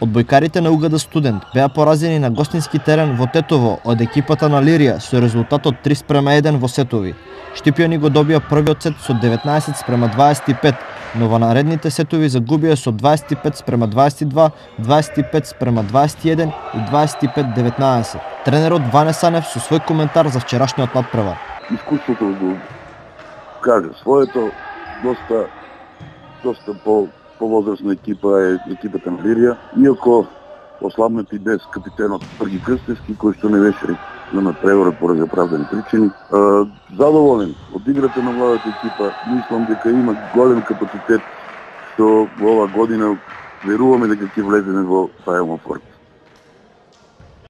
Одбојкарите на Угада студент беа поразени на гостински терен во Тетово од екипата на Лирија со резултатот 3 спрема 1 во сетови. Штипјани го добија првиот сет со 19 спрема 25, но во наредните сетови загубија со 25 спрема 22, 25 спрема 21 и 25-19. Тренерот Ване Санев со свој коментар за вчерашниот надпревар. Искуството го каже своето, доста доста по повозрастна екипа е екипата на Лирија, иако ослабнати без капитенот Прги Крстевски, кој што не беше да на надпреварот поради оправдани причини. Задоволен од играта на владата екипа, мислам дека има голем капацитет што во ова година веруваме дека ќе влеземе во Final Four.